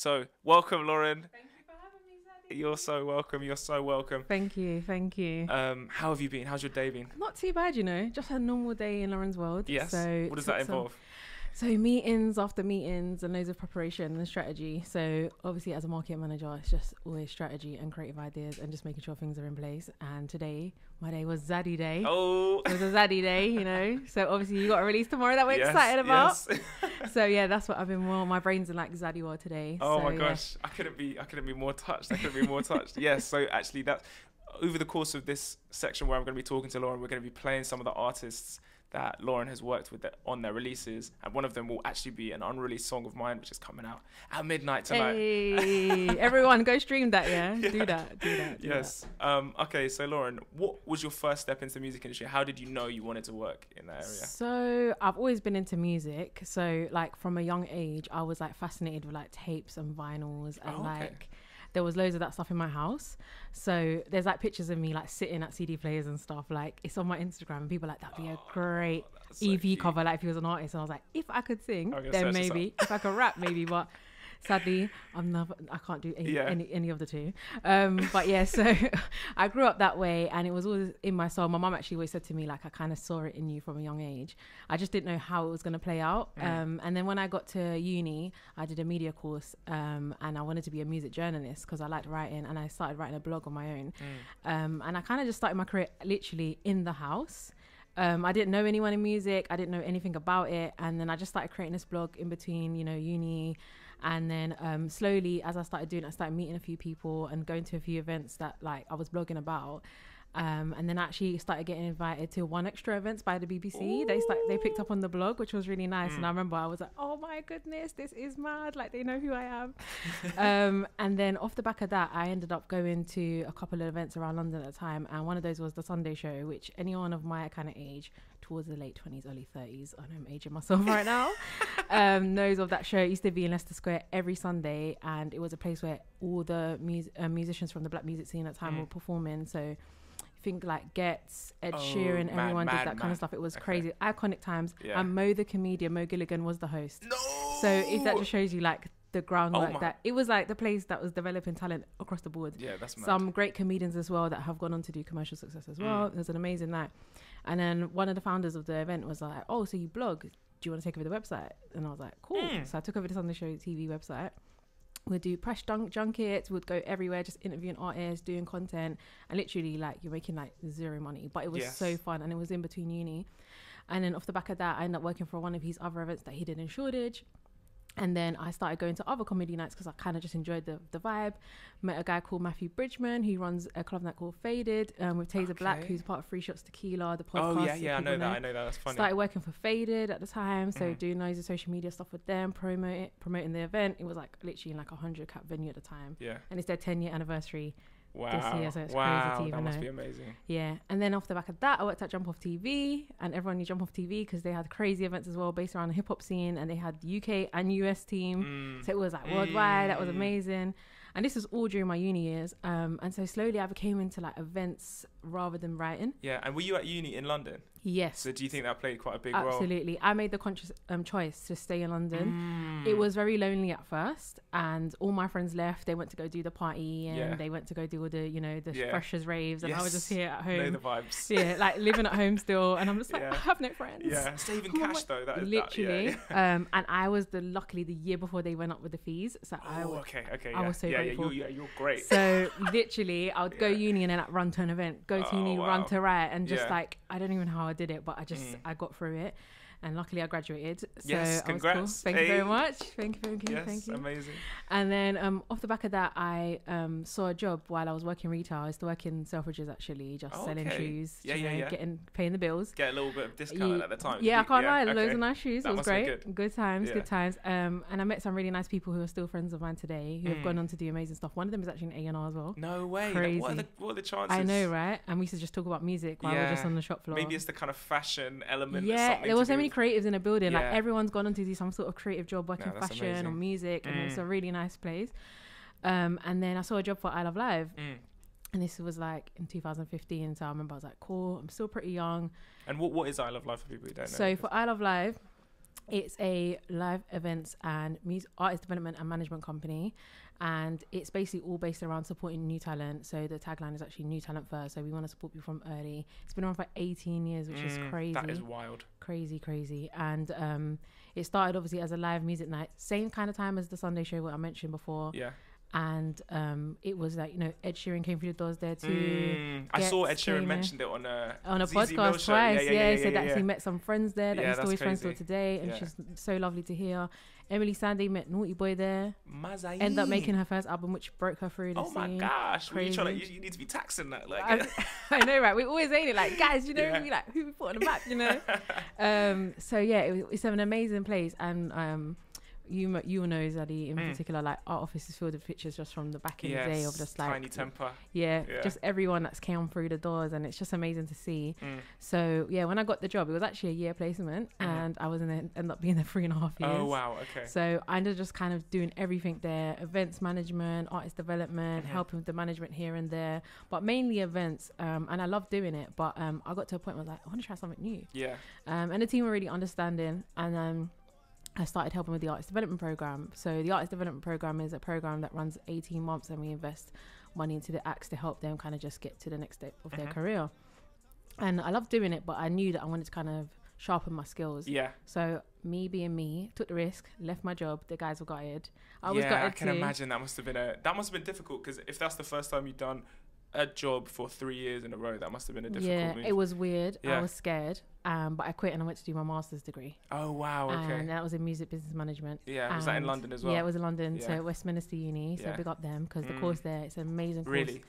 So, welcome, Lauren. Thank you for having me, Xadi. You're so welcome. You're so welcome. Thank you, thank you. Um, how have you been? How's your day been? Not too bad, you know. Just a normal day in Lauren's world. Yes. So what does that involve? So meetings after meetings and loads of preparation and strategy. So obviously, as a market manager, it's just always strategy and creative ideas and just making sure things are in place. And today, my day was Xadi Day. Oh, It was a Xadi Day, you know. So obviously, you got a release tomorrow that we're yes, excited about. yes. So yeah, that's what I've been. Well, my brain's in like world today. Oh so, my yeah. gosh, I couldn't be I couldn't be more touched. I couldn't be more touched. yes, so actually that over the course of this section where I'm going to be talking to Lauren, we're going to be playing some of the artists that Lauren has worked with that- on their releases, and one of them will actually be an unreleased song of mine, which is coming out at midnight tonight. Hey, everyone, go stream that. Yeah, Yeah. do that. Do that. Do Yes. Um, okay, so Lauren, what was your first step into the music industry? How did you know you wanted to work in that that. area? So I've always been into music. So like from a young age, I was like fascinated with like tapes and vinyls and Oh, okay. like. There was loads of that stuff in my house, so there's like pictures of me like sitting at CD players and stuff. Like it's on my Instagram, and people are like that'd be a great That's so EV cute. cover, like if he was an artist. And I was like, if I could sing, then maybe. If I could rap, maybe. But sadly, I'm never. I can't do any Yeah. any, any of the two. Um, but yeah, so I grew up that way, and it was always in my soul. My mum actually always said to me, like, I kind of saw it in you from a young age. I just didn't know how it was going to play out. Mm. Um, and then when I got to uni, I did a media course, um, and I wanted to be a music journalist because I liked writing, and I started writing a blog on my own. Mm. Um, and I kind of just started my career literally in the house. Um, I didn't know anyone in music. I didn't know anything about it. And then I just started creating this blog in between, you know, uni. And then um, slowly, as I started doing, it, I started meeting a few people and going to a few events that like I was blogging about. Um, and then I actually started getting invited to one extra events by the BBC. They start, they picked up on the blog, which was really nice. And I remember I was like, "Oh my goodness, this is mad! Like they know who I am." um, and then off the back of that, I ended up going to a couple of events around London at the time, and one of those was the Sunday Show, which anyone of my kind of age, towards the late twenties, early thirties, I know I'm aging myself right now, um, knows of that show. It used to be in Leicester Square every Sunday, and it was a place where all the mus- uh, musicians from the black music scene at the time Mm. were performing. So. Think like Ghetts, Ed Oh, Sheeran, everyone did that kind of stuff. It was Okay. crazy, iconic times. Yeah. And Mo the comedian, Mo Gilligan, was the host. No. So if that just shows you like the groundwork Oh that it was like the place that was developing talent across the board. Yeah, that's mad. Some great comedians as well that have gone on to do commercial success as well. Mm. It was an amazing night. And then one of the founders of the event was like, "Oh, so you blog? Do you want to take over the website?" And I was like, "Cool." Mm. So I took over this on the Sunday Show TV website. We'd do press junk junkets. We'd go everywhere, just interviewing artists, doing content, and literally like you're making like zero money, but it was Yes. so fun, and it was in between uni. And then off the back of that, I ended up working for one of his other events that he did in Shoreditch. And then I started going to other comedy nights because I kind of just enjoyed the, the vibe. Met a guy called Matthew Bridgman who runs a club night called Faded um, with Taser Black, who's part of Free Shots Tequila, the podcast. oh yeah, yeah, I people know that. I know that. That's funny. Started working for Faded at the time, so Mhm. doing loads of social media stuff with them, promote it, promoting the event. It was like literally in like a hundred cap venue at the time, yeah. and it's their ten year anniversary. Wow. year, so it's crazy to wow. that even must know. be amazing. Yeah, and then off the back of that, I worked at Jump Off TV, and everyone knew Jump Off TV because they had crazy events as well based around the hip hop scene, and they had UK and US team. Mm. So it was like worldwide. That was Mm. amazing. And this was all during my uni years. Um, and so slowly I became into like events rather than writing. Yeah, and were you at uni in London? Yes, So do you think that played quite a big role? absolutely. I made the conscious um, choice to stay in London. Mm. It was very lonely at first, and all my friends left. They went to go do the party, and Yeah. they went to go do all the, you know, the Yeah. freshers raves, and I was just here at home. know the vibes. yeah, like living at home still, and I'm just like, Yeah. I have no friends. Yeah, saving Who cash I- though. That is literally. That, um, and I was the luckily the year before they went up with the fees, so I Oh, was okay, okay. I yeah. was so yeah, grateful. Yeah, you're, you're great. So literally, I would go uni and then like run to an event, go to Oh, uni, run to riot, and just Yeah. like I don't even know how I did it, but I just Mm. I got through it, and luckily I graduated. So Yes, I was cool. congrats. Thank you very much. Thank you, thank you, yes, thank you. amazing. And then um, off the back of that, I um, saw a job while I was working retail. I used to work in Selfridges actually, just Oh, selling okay. shoes, Yeah, yeah, know, yeah. getting paying the bills. Get a little bit of discount Ye- at the time. Yeah, I you? can't lie. okay. Loads of nice shoes. That it was great. been Good. times, Yeah. good times. Um, and I met some really nice people who are still friends of mine today, who have Mm. gone on to do amazing stuff. One of them is actually an A and R as well. No way. Crazy. What are, the, what are the chances? I know, right? And we used to just talk about music while we we're just on the shop floor. Maybe it's the kind of fashion element. yeah, there was so do many creatives in a building. Like everyone's gone on to do some sort of creative job, working No, that's fashion or amazing. music, and it's Mm. a really nice place. Um, and then I saw a job for I Love Live, Mm. and this was like in 2015. So I remember I was like, cool. I'm still pretty young. And what, what is I Love Live for people who don't know? So for I Love Live, It's a live events and music artist development and management company, and it's basically all based around supporting new talent. So the tagline is actually new talent first. So we want to support people from early. It's been around for 18 years, which is Mm, crazy That is wild. crazy, crazy. And um, it started obviously as a live music night, same kind of time as the Sunday show what I mentioned before. Yeah. And um, it was like you know Ed Sheeran came through the doors there too. Mm, I saw Ed Sheeran mentioned it on a On a ZZ podcast twice, yeah, yeah, he said yeah, that he met some friends there that Yeah, he's still his friends till today, and Yeah. she's so lovely to hear. Emeli Sandé met Naughty Boy there, Mazayin. ended up making her first album, which broke her through the Oh my scene. gosh! Well, you, trying to, you, you need to be taxing that. Like, I, I know, right? We always saying it like, guys, you know, Yeah. we like who we put on the map, you know. um, so yeah, it, was- it's an amazing place, and um, you you will know Xadi in Mm. particular. Like our office is filled with pictures just from the back in the day of just like Tinie Tempah. yeah, Yeah. just everyone that's came through the doors, and it's just amazing to see. Mm. So yeah, when I got the job, it was actually a year placement, Mhm. and I was in there, ended up being there three and a half years. Oh wow! Okay. So I ended up just kind of doing everything there: events management, artist development, Mhm. helping with the management here and there, but mainly events. Um, and I love doing it. But um, I got to a point where I was like, I want to try something new. yeah. Um, and the team were really understanding, and um, I started helping with the artist development program. So the artist development program is a program that runs 18 months, and we invest money into the acts to help them kind of just get to the next step of their Mhm. career. And I love doing it, but I knew that I wanted to kind of sharpen my skills. Yeah. So me being me, took the risk, left my job. The guys were gutted. I was yeah, gutted I can too. imagine that must have been a that must have been difficult because if that's the first time you've done a job for three years in a row, that must have been a difficult Yeah, move. it was weird. Yeah. I was scared, um, but I quit and I went to do my master's degree, oh wow! Okay. and that was in music business management. yeah. Was that in London as well? Yeah, it was in London, Yeah. so Westminster Uni. So Yeah. big up them because the Mm. course there it's an amazing course. really.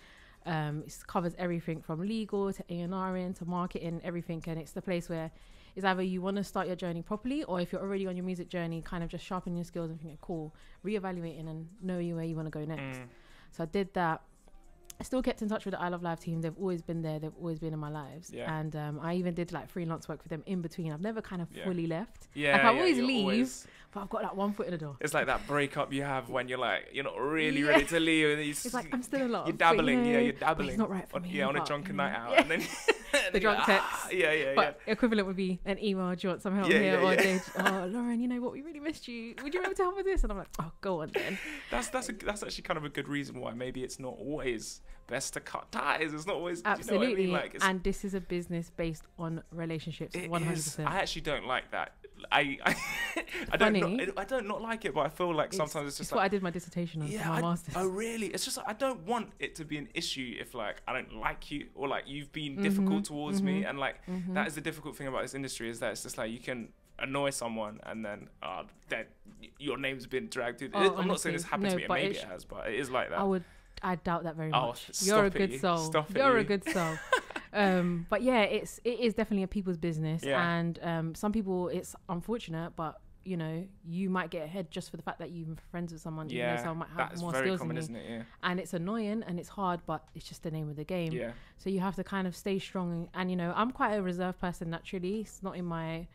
Um, it covers everything from legal to A and R in to marketing, everything, and it's the place where it's either you want to start your journey properly, or if you're already on your music journey, kind of just sharpen your skills and thinking, cool, reevaluating and knowing where you want to go next. Mm. So I did that. I still kept in touch with the I Love Live team. They've always been there. They've always been in my lives. Yeah. And um, I even did like freelance work for them in between. I've never kind of Yeah. fully left, Yeah. Like, I yeah, always leave. always- but I've got like one foot in the door. it's like that breakup you have when you're like you're not really ready to leave. And you It's like I'm still in love. You're but, you dabbling. yeah, you're dabbling. It's not right for on, me. yeah, on a drunken night out, yeah. and then The drunk like, "Ah," text. Yeah, yeah, But equivalent would be an email. Do you want some help Yeah, here? yeah, or yeah. they, oh, Lauren, you know what? We really missed you. Would you be able to help with this? And I'm like, oh, go on then. That's that's a, that's actually kind of a good reason why maybe it's not always best to cut ties. It's not always do You know Absolutely. what I mean? Like it's, and this is a business based on relationships. One hundred percent. I actually don't like that. I I, I don't not, I don't not like it, but I feel like sometimes it's It's just what I did my dissertation on yeah. my I, master's. oh really? It's just like, I don't want it to be an issue if like I don't like you or like you've been difficult Mhm, towards me mhm, and like Mhm. that is the difficult thing about this industry is that it's just like you can annoy someone and then uh y- your name's been dragged through. Oh, I'm not saying this honestly, happened to me. Maybe it it has, but it is like that. I would. I doubt that very Oh, much. stop You're a it, good soul. Stop it, You're a good soul. um, but yeah, it's it is definitely a people's business, Yeah. and um, some people it's unfortunate, but you know you might get ahead just for the fact that you're friends with someone. even though yeah, someone might have more very skills common, than you. isn't it? Yeah. and it's annoying and it's hard, but it's just the name of the game. Yeah. So you have to kind of stay strong. And you know, I'm quite a reserved person naturally. It's not in my,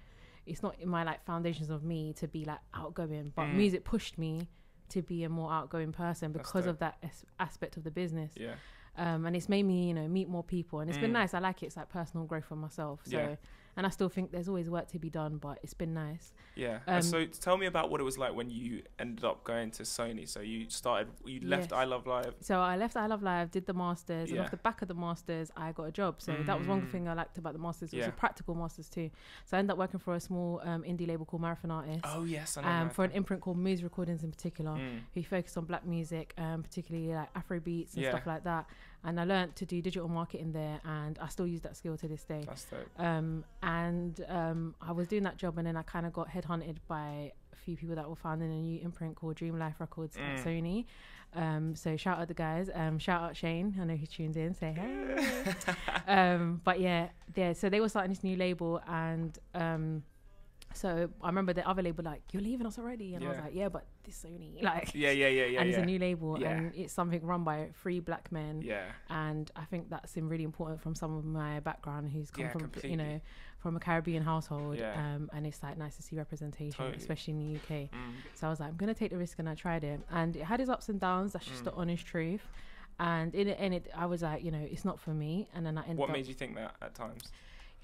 it's not in my like foundations of me to be like outgoing. But Mm. music pushed me to be a more outgoing person because of that as- aspect of the business. Yeah. Um, and it's made me, you know, meet more people, and it's been Mm. nice. I like it. It's like personal growth for myself. So, Yeah. And I still think there's always work to be done, but it's been nice. Yeah. Um, and so tell me about what it was like when you ended up going to Sony. So you started, you left Yes. I Love Live. So I left I Love Live, did the masters, and off the back of the masters, I got a job. So that was one Mm. thing I liked about the masters. It was a practical masters too. So I ended up working for a small um, indie label called Marathon Artists. Oh yes, I know. um, for an imprint called Moose Recordings in particular, Mm. who focused on black music, um, particularly like Afro beats and Yeah. stuff like that. And I learned to do digital marketing there, and I still use that skill to this day. That's dope. Um, and um, I was doing that job, and then I kind of got headhunted by a few people that were founding a new imprint called Dream Life Records at Mm. Sony. Um, so shout out the guys. Um, shout out Shane. I know he tuned in. Say hey. um, but yeah, yeah. So they were starting this new label, and um, so I remember the other label like, "You're leaving us already," and I was like, "Yeah, but this Sony, like." yeah, yeah, yeah, yeah. and yeah. it's a new label, Yeah. and it's something run by three black men yeah. and I think that's been really important from some of my background who's come Yeah, from completely. you know from a Caribbean household Yeah. um, and it's like nice to see representation Totally. especially in the UK Mm. so I was like I'm gonna take the risk and I tried it and it had its ups and downs that's just the Mm. honest truth and in the end it, I was like you know it's not for me and then I ended What up made you think that at times?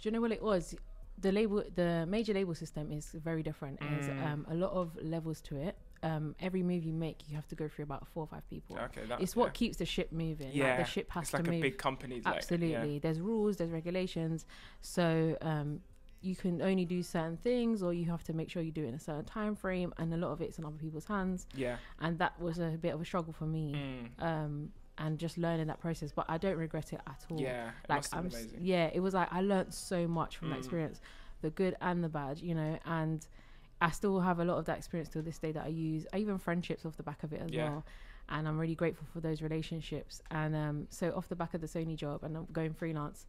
do you know what it was the label, the major label system is very different. There's Mm. um, a lot of levels to it. Um, every move you make, you have to go through about four or five people. Okay, that, it's what yeah. keeps the ship moving. like Yeah, the ship has It's to like a move. big company. like, yeah. Absolutely. There's rules, there's regulations. So um, you can only do certain things, or you have to make sure you do it in a certain time frame, and a lot of it's in other people's hands. Yeah. And that was a bit of a struggle for me, Mm. um, and just learning that process. But I don't regret it at all. Yeah. It like I'm, amazing. yeah, it was like I learned so much from that Mm. experience, the good and the bad, you know, and. I still have a lot of that experience till this day that I use, even friendships off the back of it as Yeah. well. And I'm really grateful for those relationships. And um, so, off the back of the Sony job and I'm going freelance,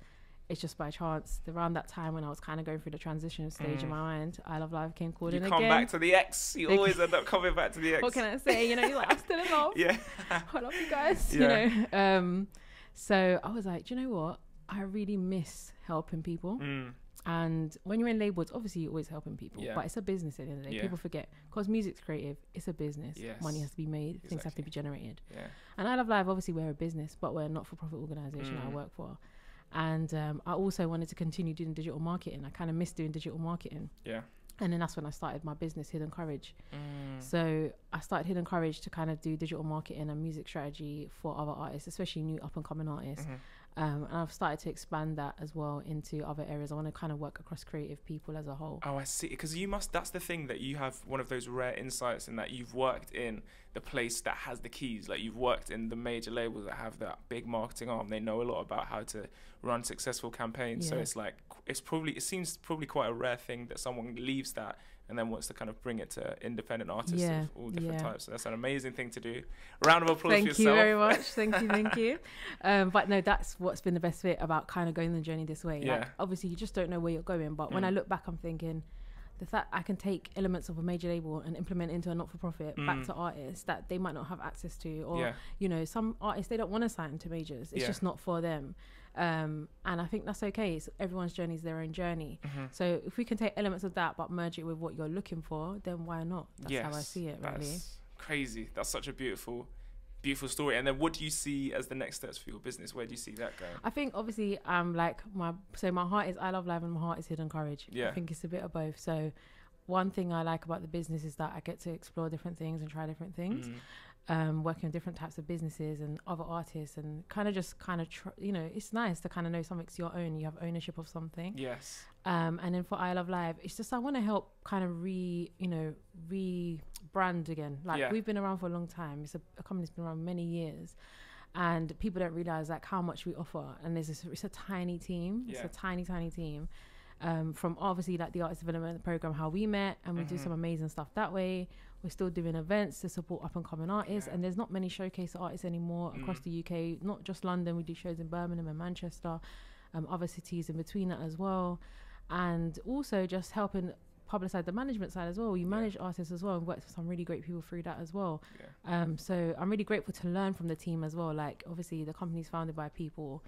it's just by chance. Around that time when I was kind of going through the transition stage in Mm. my mind, I Love Live came calling again. You come back to the ex. You always end up coming back to the ex. what can I say? You know, you're like, I'm still in love. Yeah. I love you guys. Yeah. You know. Um, so I was like, do you know what? I really miss helping people. Mm. And when you're in labels, obviously you're always helping people, Yeah. but it's a business at the end of the day. Yeah. People forget because music's creative. It's a business. Money has to be made. Things have to be generated. Yeah. And I Love Live, obviously, we're a business, but we're a not for profit organization I Mm. work for. And um, I also wanted to continue doing digital marketing. I kind of missed doing digital marketing. Yeah. And then that's when I started my business, Hidden Courage. Mm. So I started Hidden Courage to kind of do digital marketing and music strategy for other artists, especially new up and coming artists. Mhm. Um, and I've started to expand that as well into other areas. I want to kind of work across creative people as a whole. Oh, I see. Because you must. That's the thing that you have one of those rare insights in that you've worked in the place that has the keys. Like you've worked in the major labels that have that big marketing arm. They know a lot about how to run successful campaigns. So it's like it's probably it seems probably quite a rare thing that someone leaves that and then wants to kind of bring it to independent artists Yeah, of all different yeah. types. So that's an amazing thing to do. Round of applause Thank for you very much. Thank you, thank you. Um, but no, that's what's been the best bit about kind of going the journey this way. Like, Yeah. obviously, you just don't know where you're going. But when I Mm. look back, I'm thinking the fact I can take elements of a major label and implement into a not-for-profit back Mm. to artists that they might not have access to, or yeah. you know, some artists they don't want to sign to majors. It's Yeah. just not for them. Um, and I think that's okay. It's, everyone's journey is their own journey. Mhm. So if we can take elements of that but merge it with what you're looking for, then why not? That's how I see it, really. That's crazy. That's such a beautiful, beautiful story. And then, what do you see as the next steps for your business? Where do you see that going? I think obviously um like my so my heart is I Love Live and my heart is hidden courage. Yeah. I think it's a bit of both. So one thing I like about the business is that I get to explore different things and try different things. Mm. Um, working with different types of businesses and other artists and kind of just kind of tr- you know it's nice to kind of know something's your own. You have ownership of something. Yes. Um, and then for I Love Live, it's just I want to help kind of re, you know, rebrand again. Like Yeah. we've been around for a long time. It's a, a company that's been around many years, and people don't realize like how much we offer. And there's this, it's a tiny team. It's a tiny, tiny team. Um, from obviously like the artist development program, how we met, and we do Mhm. some amazing stuff that way. We're still doing events to support up and coming artists, Yeah. and there's not many showcase artists anymore across Mm. the UK. Not just London. We do shows in Birmingham and Manchester, um, other cities in between that as well and also just helping publicize the management side as well. We Yeah. manage artists as well and worked with some really great people through that as well. Yeah. Um, so I'm really grateful to learn from the team as well. Like obviously the company's founded by people,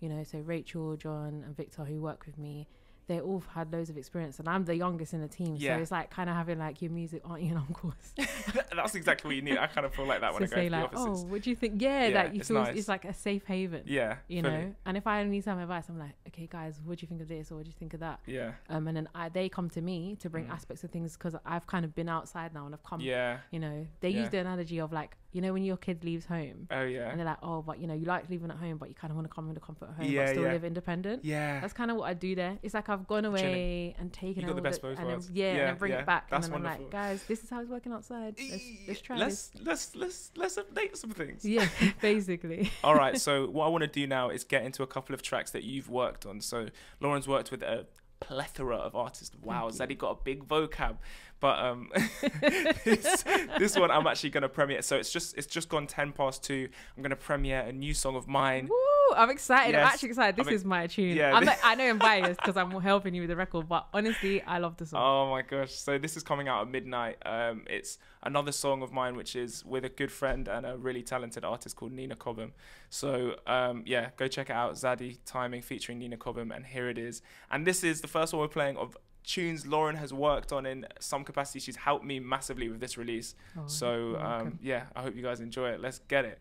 you know, so Rachel, John, and Victor who work with me. They all had loads of experience, and I'm the youngest in the team, Yeah. so it's like kind of having like your music auntie and uncles That's exactly what you need. I kind of feel like that when to I go say to the like, offices. oh, what do you think? Yeah, Yeah, like you it's feel nice. it's like a safe haven, Yeah. you fully. know. And if I need some advice, I'm like, okay, guys, what do you think of this, or what do you think of that? Yeah. um, and then I, they come to me to bring Mm. aspects of things because I've kind of been outside now and I've come. Yeah. You know, they Yeah. use the analogy of like, you know, when your kid leaves home Oh yeah. and they're like, oh, but you know, you like living at home, but you kind of want to come in the comfort of home, Yeah, but still yeah. live independent. Yeah. That's kind of what I do there. It's like I've gone Chilling. away and taken You got the best both and then, yeah, Yeah, and then bring yeah. it back, That's and then I'm wonderful. like, guys, this is how it's working outside. Let's, let's try let's let's let's let's update some things. Yeah, basically. All right. So what I want to do now is get into a couple of tracks that you've worked on. So Lauren's worked with a plethora of artists. Wow. Xadi got a big vocab. But um, this, this one I'm actually gonna premiere. So it's just it's just gone ten past two. I'm gonna premiere a new song of mine. Woo, I'm excited. I'm actually excited. This I'm ex- is my tune. Yeah, I'm like, I know I'm biased because I'm helping you with the record, but honestly, I love the song. Oh my gosh! So this is coming out at midnight. Um, it's another song of mine, which is with a good friend and a really talented artist called Nina Cobham. So um, yeah, go check it out. Xadi Timing featuring Nina Cobham, and here it is. And this is the first one we're playing of tunes Lauren has worked on in some capacity. She's helped me massively with this release. Oh, so um, yeah, I hope you guys enjoy it. Let's get it.